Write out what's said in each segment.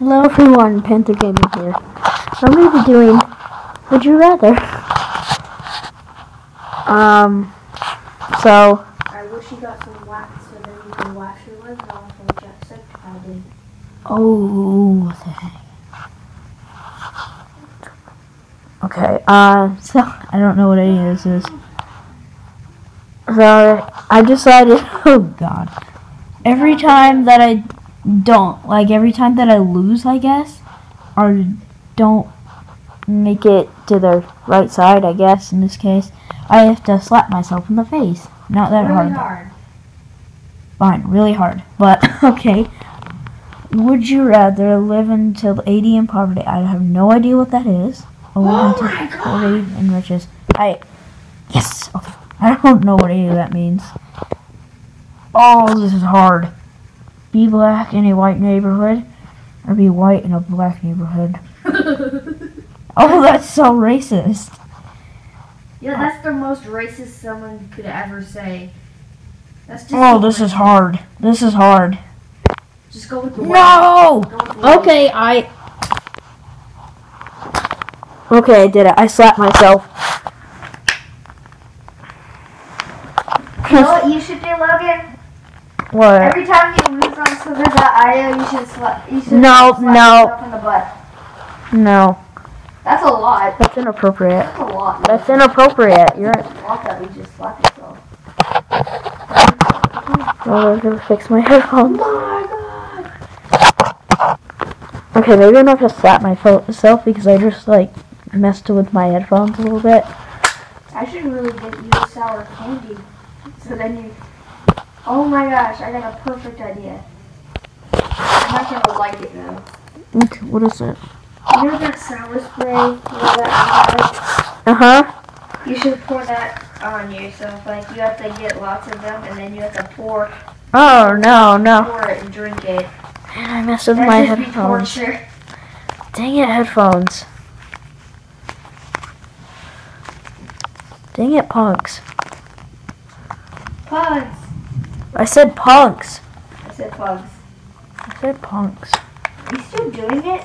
Hello everyone, Panther Gaming here. I'm going to be doing Would You Rather. Um, so, I wish you got some wax so then you can wash your legs off and Jacksepticeye did. oh, what the heck. Okay, uh, so, I don't know what any of this is. So, I decided, oh god. Every time that I don't, like every time that I lose, I guess, or don't make it to the right side, I guess, in this case, I have to slap myself in the face. Not that Really hard. hard. Fine, really hard. But, okay. Would you rather live until 80 in poverty? I have no idea what that is. Or live Oh until my God. 40 in riches. I. Yes! Okay. I don't know what any of that means. Oh, this is hard. Be black in a white neighborhood, or be white in a black neighborhood. Oh, that's so racist. yeah, that's the most racist someone could ever say. That's just Oh, this is hard. This is hard. Just go with the white. No! Go with the white. Okay, I. Okay, I did it. I slapped myself. You know what you should do, Logan? What? Every time you Slither.io, you should. You should No, slap no. yourself in the butt. No, That's a lot. that's inappropriate. That's a lot. That's inappropriate. You're. That's a lot that we just slap yourself. Oh, I'm gonna fix my headphones. Oh my god. Okay, maybe I'm not gonna slap myself because I just like messed with my headphones a little bit. I should really get you a sour candy. So then you. Oh my gosh, I got a perfect idea. I'm not gonna like it though. Okay, What is it? You know that sour spray you know, that Uh huh. You should pour that on yourself. Like you have to get lots of them, and then you have to pour Oh no, no. pour it and drink it. Man, I messed with my headphones. Dang it, headphones. Dang it, punks. Pugs. I said punks. I said pugs. Said punks. Are you still doing it?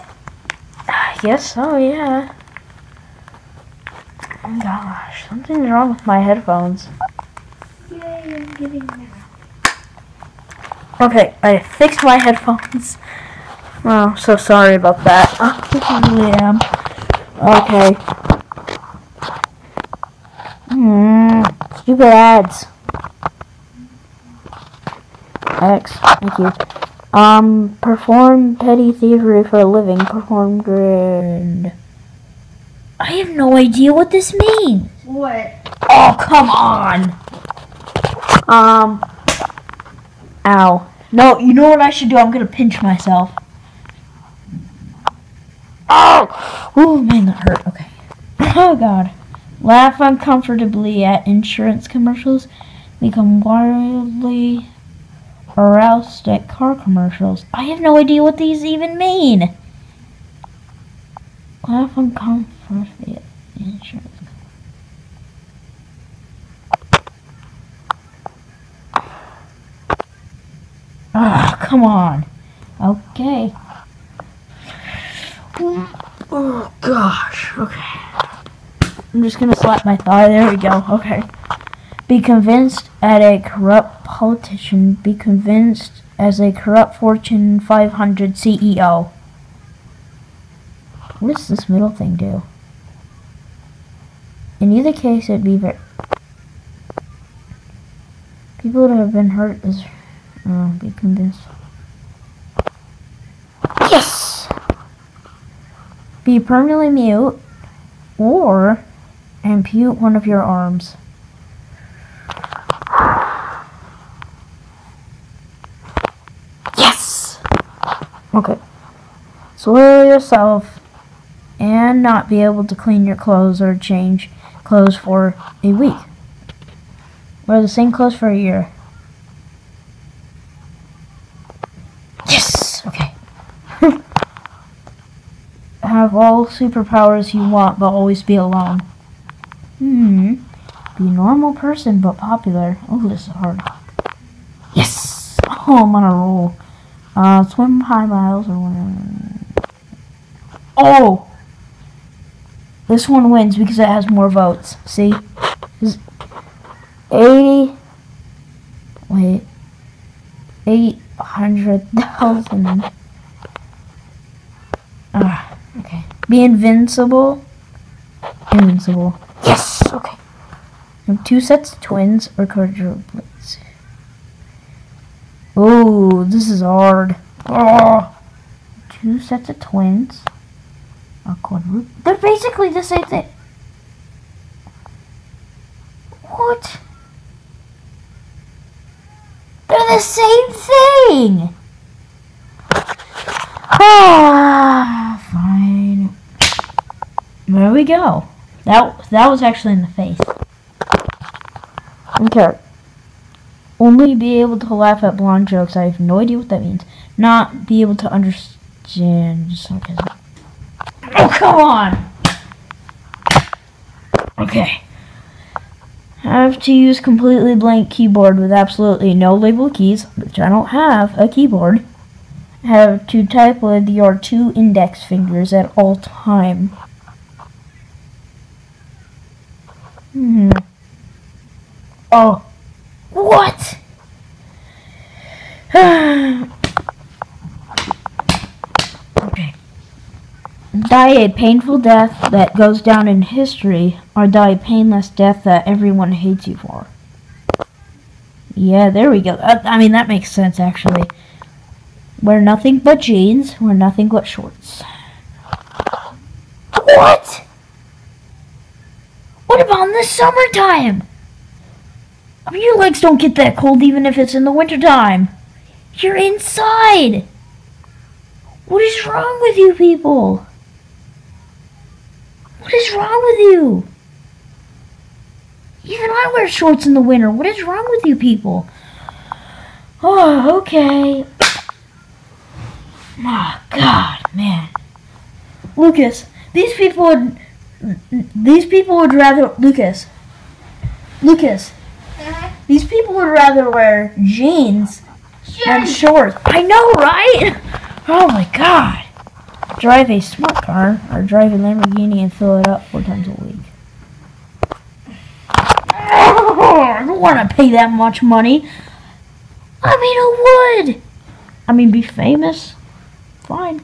I guess so, yeah. Oh gosh, something's wrong with my headphones. Yay, I'm getting there. Okay, I fixed my headphones. Oh, so sorry about that. I really am. Okay. Hmm. Stupid ads. X. Thank you. Um, perform petty thievery for a living. Perform grid. I have no idea what this means. What? Oh, come on. Um. Ow. No, you know what I should do? I'm gonna pinch myself. Oh! Oh, man, that hurt. Okay. Oh, God. Laugh uncomfortably at insurance commercials. Become wildly aroused at car commercials. I have no idea what these even mean. Laugh uncomfortably at insurance Ah, come on. Okay. Oh gosh. Okay. I'm just gonna slap my thigh. There we go. Okay. Be convinced at a corrupt politician. Be convinced as a corrupt Fortune 500 CEO. What does this middle thing do? In either case, it'd be very. People that have been hurt is uh, be convinced. Yes! Be permanently mute or ampute one of your arms. Yes! Okay. Soil yourself and not be able to clean your clothes or change clothes for a week. Wear the same clothes for a year. Yes! Okay. Have all superpowers you want, but always be alone. Hmm. Be a normal person, but popular. Oh, this is hard. Yes! Oh, I'm on a roll. Uh, swim high miles or whatever. Oh! This one wins because it has more votes. See? It's 80. Wait. 800,000. Ah, okay. Be invincible. Invincible. Yes! Okay. Two sets of twins or quadruplets. Oh, this is hard. Oh. Two sets of twins. A quadruple. They're basically the same thing. What? They're the same thing. Ah, fine. There we go. That that was actually in the face. Okay. Only be able to laugh at blonde jokes. I have no idea what that means. Not be able to understand. Oh, come on! Okay. Have to use completely blank keyboard with absolutely no label keys, which I don't have a keyboard. Have to type with your two index fingers at all time. Hmm. Oh. What? okay. Die a painful death that goes down in history, or die a painless death that everyone hates you for. Yeah, there we go. Uh, I mean, that makes sense, actually. Wear nothing but jeans, wear nothing but shorts. What? What about in the summertime? Your legs don't get that cold even if it's in the wintertime. You're inside. What is wrong with you people? What is wrong with you? Even I wear shorts in the winter. What is wrong with you people? Oh, okay. Oh, God, man. Lucas, these people would... These people would rather... Lucas. Lucas. These people would rather wear jeans than shorts. I know, right? Oh, my God. Drive a smart car or drive a Lamborghini and fill it up four times a week. I don't want to pay that much money. I mean, I would. I mean, be famous. Fine.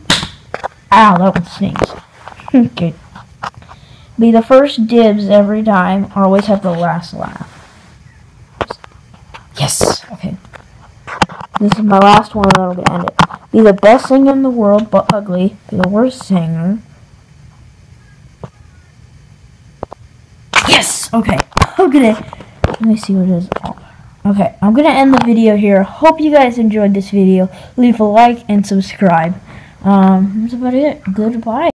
Ow, that one stings. okay. Be the first dibs every time, or always have the last laugh. Yes. Okay. This is my last one, and I'm gonna end it. Be the best singer in the world, but ugly. Be the worst singer. Yes. Okay. Okay. Let me see what it is. Okay, I'm gonna end the video here. Hope you guys enjoyed this video. Leave a like and subscribe. Um, that's about it. Goodbye.